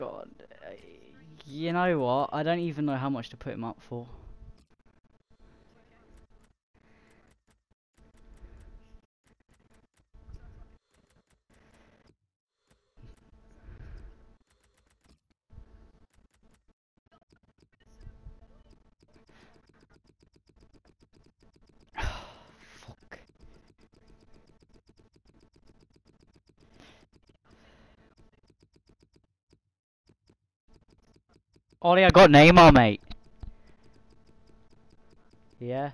god. Uh, You know what? I don't even know how much to put him up for. Ollie, I got Neymar, mate. Yeah.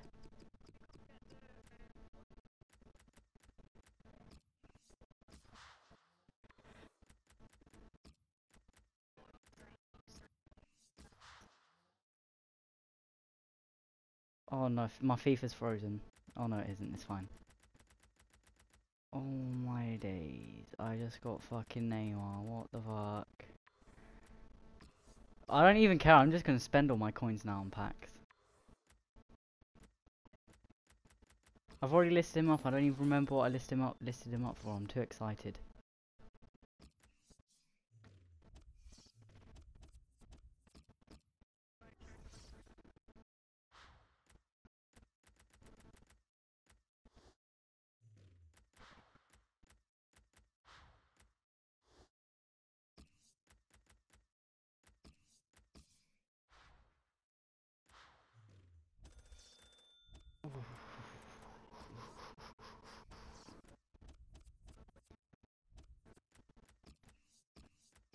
Oh no, my FIFA's frozen. Oh no, it isn't. It's fine. Oh my days! I just got fucking Neymar. What the fuck? I don't even care. I'm just gonna spend all my coins now on packs. I've already listed him up. I don't even remember what I listed him up listed him up for. I'm too excited.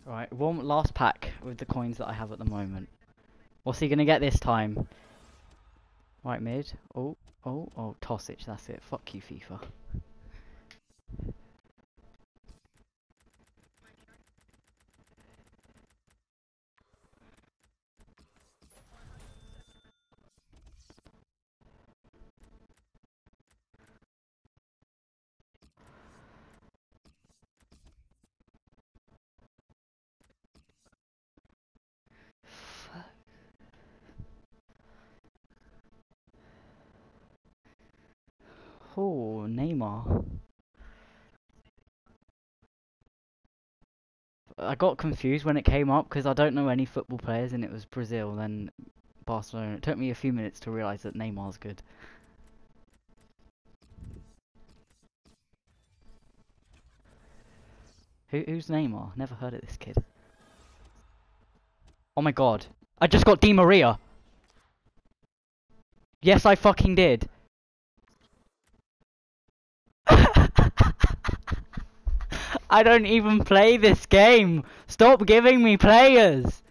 Right, one last pack with the coins that I have at the moment. What's he gonna get this time? Right mid. Oh, oh, oh, Tossage, that's it. Fuck you, FIFA. Oh, Neymar. I got confused when it came up because I don't know any football players and it was Brazil, then Barcelona. It took me a few minutes to realise that Neymar's good. Who, who's Neymar? Never heard of this kid. Oh my god. I just got Di Maria. Yes, I fucking did. I don't even play this game. Stop giving me players.